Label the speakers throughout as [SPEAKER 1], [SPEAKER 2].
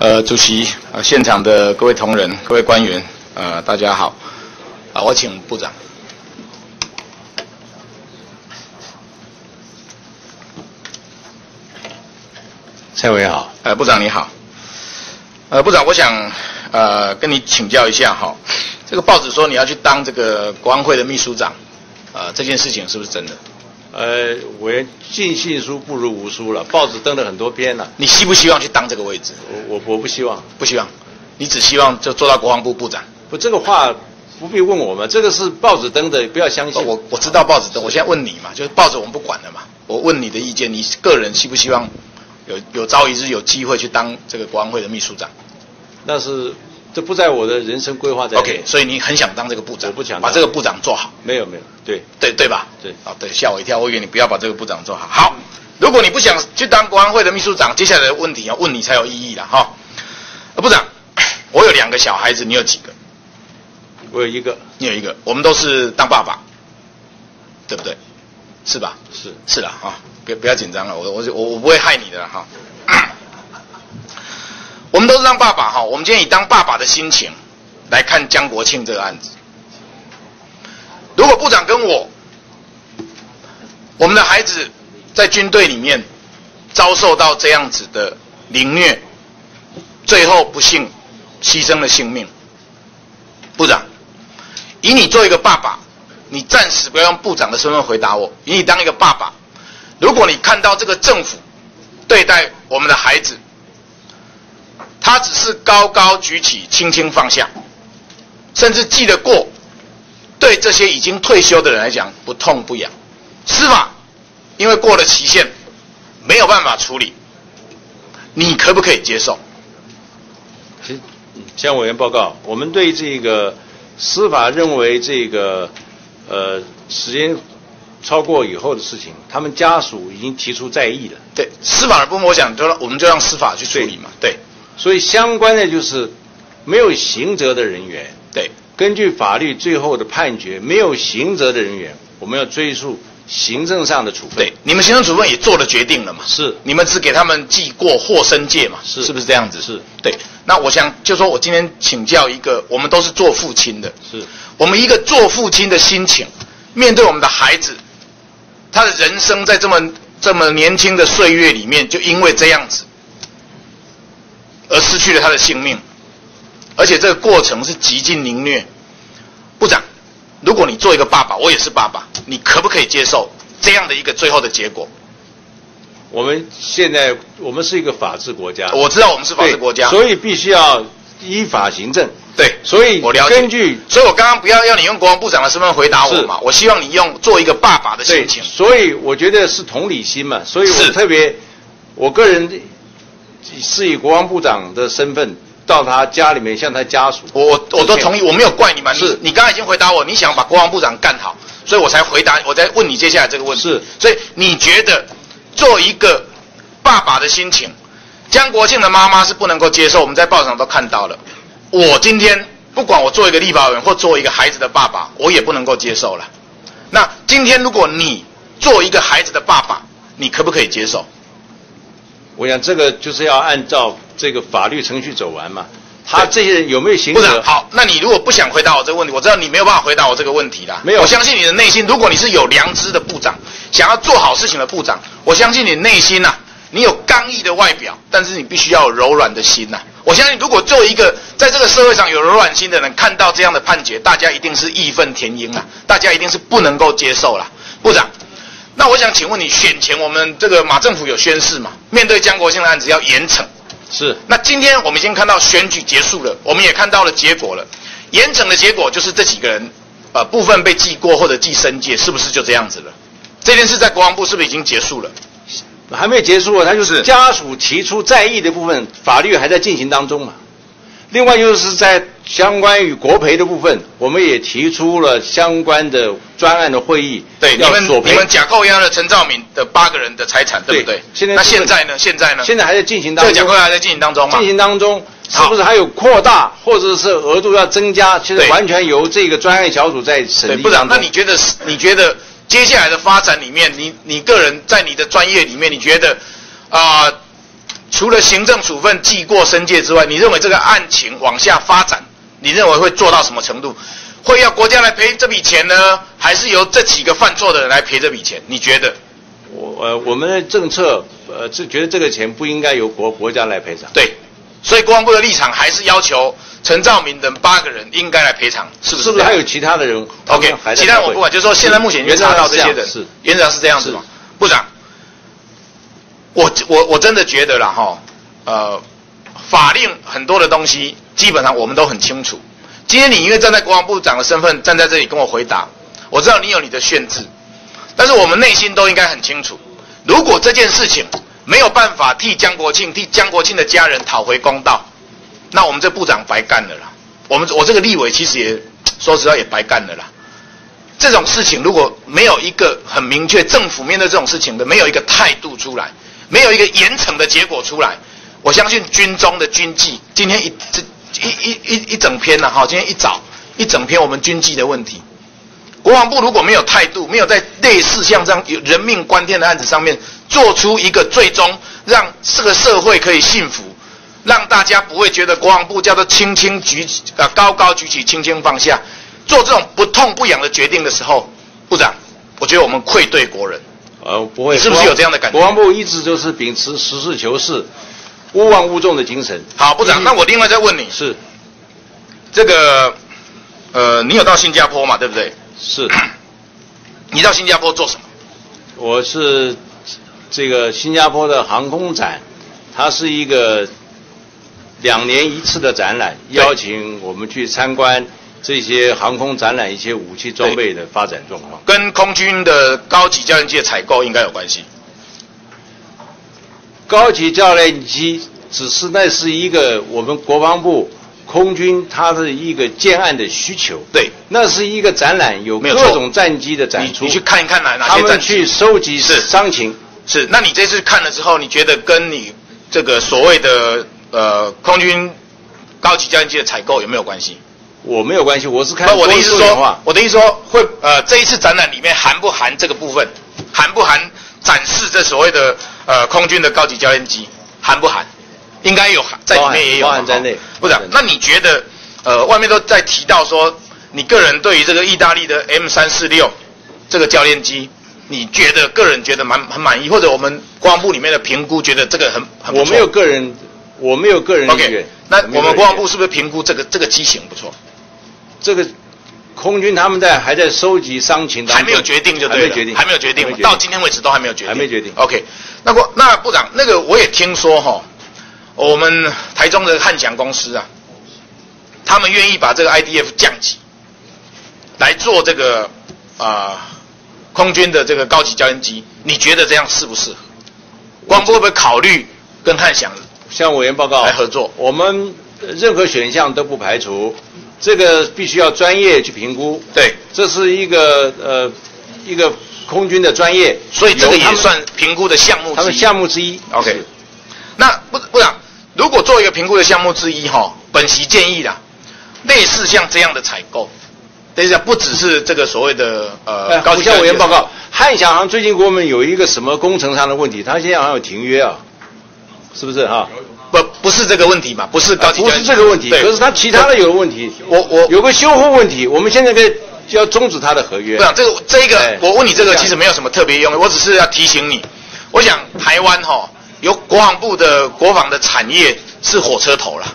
[SPEAKER 1] 呃，主席，呃，现场的各位同仁、各位官员，呃，大家好。啊，我请部长。
[SPEAKER 2] 蔡委员好。
[SPEAKER 1] 呃，部长你好。呃，部长，我想呃跟你请教一下哈，这个报纸说你要去当这个国安会的秘书长，呃，这件事情是不是真的？
[SPEAKER 2] 呃，我尽信书不如无书了，报纸登了很多篇了。
[SPEAKER 1] 你希不希望去当这个位置？
[SPEAKER 2] 我我我不希望，
[SPEAKER 1] 不希望。你只希望就做到国防部部长？
[SPEAKER 2] 不，这个话不必问我们，这个是报纸登的，不要相信。
[SPEAKER 1] 我我知道报纸登，我现在问你嘛，就是报纸我们不管了嘛。我问你的意见，你个人希不希望有有朝一日有机会去当这个国安会的秘书长？
[SPEAKER 2] 那是。这不在我的人生规划在。
[SPEAKER 1] OK，所以你很想当这个部长，
[SPEAKER 2] 我不想
[SPEAKER 1] 把这个部长做好。
[SPEAKER 2] 没有没有，对
[SPEAKER 1] 对对吧？
[SPEAKER 2] 对，
[SPEAKER 1] 哦对，吓我一跳，我以为你不要把这个部长做好。好，如果你不想去当国安会的秘书长，接下来的问题要问你才有意义了哈。部长，我有两个小孩子，你有几个？
[SPEAKER 2] 我有一个，
[SPEAKER 1] 你有一个，我们都是当爸爸，对不对？是吧？
[SPEAKER 2] 是
[SPEAKER 1] 是了哈，别不要紧张了，我我我我不会害你的哈。都是当爸爸哈，我们今天以当爸爸的心情来看江国庆这个案子。如果部长跟我，我们的孩子在军队里面遭受到这样子的凌虐，最后不幸牺牲了性命，部长，以你做一个爸爸，你暂时不要用部长的身份回答我，以你当一个爸爸，如果你看到这个政府对待我们的孩子，他只是高高举起，轻轻放下，甚至记得过，对这些已经退休的人来讲不痛不痒。司法因为过了期限，没有办法处理，你可不可以接受？
[SPEAKER 2] 向委员报告，我们对这个司法认为这个呃时间超过以后的事情，他们家属已经提出在意了。
[SPEAKER 1] 对司法的部分，我想就让我们就让司法去处理嘛。对。
[SPEAKER 2] 所以相关的就是没有刑责的人员，
[SPEAKER 1] 对，
[SPEAKER 2] 根据法律最后的判决，没有刑责的人员，我们要追溯行政上的处分。
[SPEAKER 1] 对，你们行政处分也做了决定了嘛？
[SPEAKER 2] 是，
[SPEAKER 1] 你们只给他们记过或申诫嘛？
[SPEAKER 2] 是，
[SPEAKER 1] 是不是这样子？
[SPEAKER 2] 是，
[SPEAKER 1] 对。那我想就说我今天请教一个，我们都是做父亲的，
[SPEAKER 2] 是
[SPEAKER 1] 我们一个做父亲的心情，面对我们的孩子，他的人生在这么这么年轻的岁月里面，就因为这样子。而失去了他的性命，而且这个过程是极尽凌虐。部长，如果你做一个爸爸，我也是爸爸，你可不可以接受这样的一个最后的结果？
[SPEAKER 2] 我们现在我们是一个法治国家，
[SPEAKER 1] 我知道我们是法治国家，
[SPEAKER 2] 所以必须要依法行政。
[SPEAKER 1] 对，
[SPEAKER 2] 所以
[SPEAKER 1] 我了解。
[SPEAKER 2] 根据，
[SPEAKER 1] 所以我刚刚不要要你用国防部长的身份回答我嘛，我希望你用做一个爸爸的心情。
[SPEAKER 2] 所以我觉得是同理心嘛，所以我特别，我个人。是以国防部长的身份到他家里面向他家属，
[SPEAKER 1] 我我都同意，我没有怪你们。是，你刚才已经回答我，你想把国防部长干好，所以我才回答，我在问你接下来这个问题。
[SPEAKER 2] 是，
[SPEAKER 1] 所以你觉得做一个爸爸的心情，江国庆的妈妈是不能够接受，我们在报上都看到了。我今天不管我做一个立法委员或做一个孩子的爸爸，我也不能够接受了。那今天如果你做一个孩子的爸爸，你可不可以接受？
[SPEAKER 2] 我想这个就是要按照这个法律程序走完嘛。他这些人有没有行？
[SPEAKER 1] 不是，好，那你如果不想回答我这个问题，我知道你没有办法回答我这个问题啦。
[SPEAKER 2] 没有，
[SPEAKER 1] 我相信你的内心，如果你是有良知的部长，想要做好事情的部长，我相信你内心呐，你有刚毅的外表，但是你必须要有柔软的心呐。我相信，如果作为一个在这个社会上有柔软心的人，看到这样的判决，大家一定是义愤填膺啊，大家一定是不能够接受啦，部长。那我想请问你，选前我们这个马政府有宣誓嘛？面对江国庆的案子要严惩。
[SPEAKER 2] 是。
[SPEAKER 1] 那今天我们已经看到选举结束了，我们也看到了结果了。严惩的结果就是这几个人，呃，部分被记过或者记申诫，是不是就这样子了？这件事在国防部是不是已经结束了？
[SPEAKER 2] 还没结束啊，他就是家属提出在意的部分，法律还在进行当中嘛。另外就是在相关于国培的部分，我们也提出了相关的专案的会议。
[SPEAKER 1] 对，你们你们假扣押了陈兆敏的八个人的财产，对不对？
[SPEAKER 2] 现在
[SPEAKER 1] 那现在呢？现在呢？
[SPEAKER 2] 现在还在进行当中。
[SPEAKER 1] 这个假扣押还在进行当中吗？
[SPEAKER 2] 进行当中，是不是还有扩大或者是额度要增加？其实完全由这个专案小组在审理。
[SPEAKER 1] 部长，那你觉得是？你觉得接下来的发展里面，你你个人在你的专业里面，你觉得啊？除了行政处分记过申诫之外，你认为这个案情往下发展，你认为会做到什么程度？会要国家来赔这笔钱呢，还是由这几个犯错的人来赔这笔钱？你觉得？
[SPEAKER 2] 我呃，我们的政策呃是觉得这个钱不应该由国国家来赔偿。
[SPEAKER 1] 对，所以国防部的立场还是要求陈兆明等八个人应该来赔偿，是不是？
[SPEAKER 2] 是不是还有其他的人他
[SPEAKER 1] OK，其他我不管，就是说现在目前已经查到这些人，
[SPEAKER 2] 是
[SPEAKER 1] 原则上是这样子嘛？部长，我我我真的觉得啦哈，呃，法令很多的东西基本上我们都很清楚。今天你因为站在国防部长的身份站在这里跟我回答，我知道你有你的限制，但是我们内心都应该很清楚，如果这件事情没有办法替江国庆、替江国庆的家人讨回公道，那我们这部长白干了啦。我们我这个立委其实也说实话也白干了啦。这种事情如果没有一个很明确，政府面对这种事情的没有一个态度出来，没有一个严惩的结果出来，我相信军中的军纪今天一这一一一一整篇呢、哈，今天一早一整篇我们军纪的问题，国防部如果没有态度，没有在类似像这样有人命关天的案子上面做出一个最终让这个社会可以幸福，让大家不会觉得国防部叫做轻轻举啊高高举起，轻轻放下，做这种不痛不痒的决定的时候，部长，我觉得我们愧对国人。
[SPEAKER 2] 呃，不会。
[SPEAKER 1] 是不是有这样的感觉
[SPEAKER 2] 国防部一直都是秉持实事求是、勿忘勿重的精神。
[SPEAKER 1] 好，部长，那我另外再问你，
[SPEAKER 2] 是
[SPEAKER 1] 这个呃，你有到新加坡嘛？对不对？
[SPEAKER 2] 是，
[SPEAKER 1] 你到新加坡做什么？
[SPEAKER 2] 我是这个新加坡的航空展，它是一个两年一次的展览，邀请我们去参观这些航空展览一些武器装备的发展状况。
[SPEAKER 1] 跟空军的高级教练机的采购应该有关系。
[SPEAKER 2] 高级教练机只是那是一个我们国防部空军它的一个建案的需求，
[SPEAKER 1] 对，
[SPEAKER 2] 那是一个展览，有
[SPEAKER 1] 没有错
[SPEAKER 2] 各种战机的展出，
[SPEAKER 1] 你你去看一看哪哪些战机
[SPEAKER 2] 去收集
[SPEAKER 1] 是
[SPEAKER 2] 伤情。
[SPEAKER 1] 是，那你这次看了之后，你觉得跟你这个所谓的呃空军高级教练机的采购有没有关系？
[SPEAKER 2] 我没有关系，我是看
[SPEAKER 1] 不，我的意思是说我的意思说会呃这一次展览里面含不含这个部分，含不含展示这所谓的呃空军的高级教练机，含不含？应该有含，在里面也有
[SPEAKER 2] 包含在内
[SPEAKER 1] 哦部长那你觉得呃外面都在提到说，你个人对于这个意大利的 M 三四六这个教练机，你觉得个人觉得蛮很满意，或者我们国防部里面的评估觉得这个很很不错
[SPEAKER 2] 我没有个人，我没有个人意
[SPEAKER 1] OK，
[SPEAKER 2] 愿。
[SPEAKER 1] 那我们国防部
[SPEAKER 2] 是
[SPEAKER 1] 是不是评估这个这个机型不错？
[SPEAKER 2] 这个空军他们在还在收集伤情
[SPEAKER 1] 还没有决定就对了，
[SPEAKER 2] 还没决定，
[SPEAKER 1] 还没有决定到今天为止都还没有决定，
[SPEAKER 2] 还没决定。
[SPEAKER 1] OK，那我那部长，那个我也听说哈，我们台中的汉翔公司啊，他们愿意把这个 IDF 降级，来做这个啊、空军的这个高级教练机，你觉得这样适不适合？国防部会不会考虑跟汉翔
[SPEAKER 2] 向委员报告。
[SPEAKER 1] 来合作？
[SPEAKER 2] 我们呃任何选项都不排除，这个必须要专业去评估。
[SPEAKER 1] 对，
[SPEAKER 2] 这是一个呃一个空军的专业，
[SPEAKER 1] 所以这个也算评估的项目
[SPEAKER 2] 他们
[SPEAKER 1] 之一。
[SPEAKER 2] 项目之一。
[SPEAKER 1] OK 那不不长，如果做一个评估的项目之一哈，本席建议啦，类似像这样的采购，等一下不只是这个所谓的呃
[SPEAKER 2] 呃，
[SPEAKER 1] 高级
[SPEAKER 2] 委员报告，汉翔航最近给我们有一个什么工程上的问题，他现在好像有停约啊，是不是哈？
[SPEAKER 1] 不不是这个问题嘛，不是高级教
[SPEAKER 2] 不是这个问题，可是他其他的有问题，
[SPEAKER 1] 我我。
[SPEAKER 2] 有个修复问题，我们现在可以就要终止他的合约。
[SPEAKER 1] 部。长这个这个
[SPEAKER 2] 哎。
[SPEAKER 1] 我问你这个其实没有什么特别用，我只是要提醒你，我想台湾哈有国防部的国防的产业是火车头啦。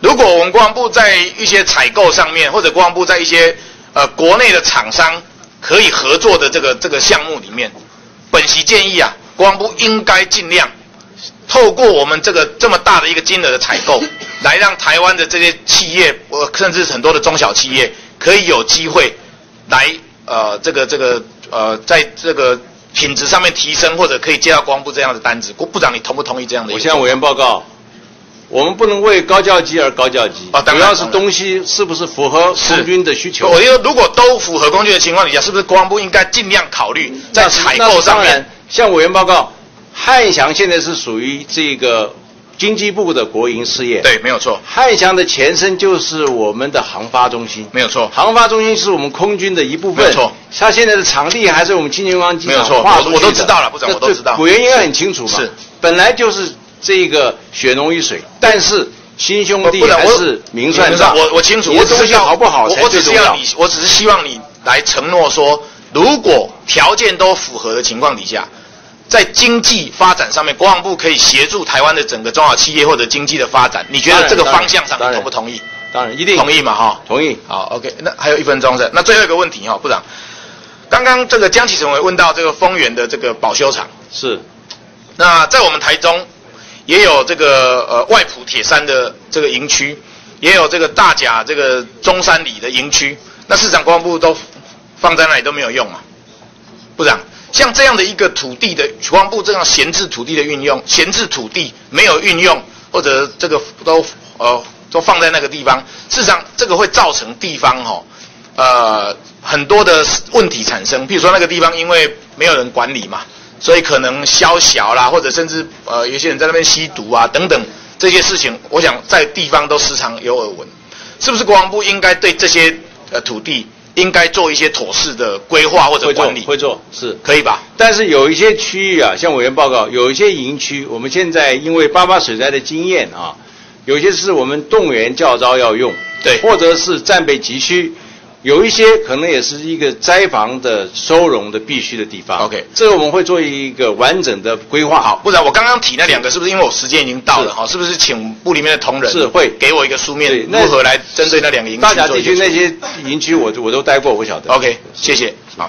[SPEAKER 1] 如果我们国防部在一些采购上面，或者国防部在一些呃国内的厂商可以合作的这个这个项目里面，本席建议啊，国防部应该尽量透过我们这个这么大的一个金额的采购，来让台湾的这些企业，我，甚至很多的中小企业，可以有机会来呃这个这个呃在这个品质上面提升，或者可以接到国防部这样的单子。郭部长，你同不同意这样的？
[SPEAKER 2] 我向委员报告，我们不能为高教机而高教机，
[SPEAKER 1] 哦当然
[SPEAKER 2] 主要是东西是不是符合空军的需求。
[SPEAKER 1] 我觉得如果都符合工具的情况底下，是不是国防部应该尽量考虑在采购上面？
[SPEAKER 2] 向委员报告，汉翔现在是属于这个经济部的国营事业。，
[SPEAKER 1] 对，没有错，
[SPEAKER 2] 汉翔的前身就是我们的航发中心。
[SPEAKER 1] 没有错，
[SPEAKER 2] 航发中心是我们空军的一部分，
[SPEAKER 1] 没有错。
[SPEAKER 2] 它现在的场地还是我们青年湾机场
[SPEAKER 1] 没有错
[SPEAKER 2] 划出去的
[SPEAKER 1] 我我都知道了部长我都知道
[SPEAKER 2] 这委员应该很清楚嘛。
[SPEAKER 1] 是，
[SPEAKER 2] 本来就是这个血浓于水，但是亲兄弟还是明算账。
[SPEAKER 1] 我我清楚，我只是要
[SPEAKER 2] 好不好
[SPEAKER 1] 我我只是要你，我只是希望你来承诺说，如果条件都符合的情况底下，在经济发展上面，国防部可以协助台湾的整个中小企业或者经济的发展。你觉得这个方向上你同不同意？
[SPEAKER 2] 当然一定
[SPEAKER 1] 同意嘛，哈。
[SPEAKER 2] 同意。
[SPEAKER 1] 好，OK，那还有一分钟是，那最后一个问题哈，部长，刚刚这个江启成委问到这个丰原的这个保修厂，
[SPEAKER 2] 是
[SPEAKER 1] 那在我们台中也有这个呃外埔铁山的这个营区，也有这个大甲这个中山里的营区，那市长国防部都放在那里都没有用嘛，部长。像这样的一个土地的国防部这样闲置土地的运用，闲置土地没有运用，或者这个都呃都放在那个地方，事实上这个会造成地方哈、呃很多的问题产生。譬如说那个地方因为没有人管理嘛，所以可能宵小啦，或者甚至呃有些人在那边吸毒啊等等这些事情，我想在地方都时常有耳闻。是不是国防部应该对这些呃土地应该做一些妥适的规划或者
[SPEAKER 2] 会做
[SPEAKER 1] 管理？
[SPEAKER 2] 会做是。
[SPEAKER 1] 可以吧？
[SPEAKER 2] 但是有一些区域啊，像委员报告，有一些营区，我们现在因为八八水灾的经验啊，有些是我们动员教招要用，
[SPEAKER 1] 对
[SPEAKER 2] 或者是战备急需，有一些可能也是一个灾防的收容的必须的地方。
[SPEAKER 1] OK
[SPEAKER 2] 这个我们会做一个完整的规划。
[SPEAKER 1] 好，部长，我刚刚提那两个是不是因为我时间已经到了
[SPEAKER 2] 是
[SPEAKER 1] 哈？是不是请部里面的同仁
[SPEAKER 2] 是会
[SPEAKER 1] 给我一个书面如何来针对那两个营区
[SPEAKER 2] 大甲地区那些营区我我都待过，我晓得。
[SPEAKER 1] OK，谢谢，好。